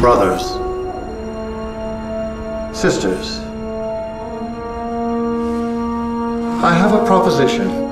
Brothers, sisters, I have a proposition.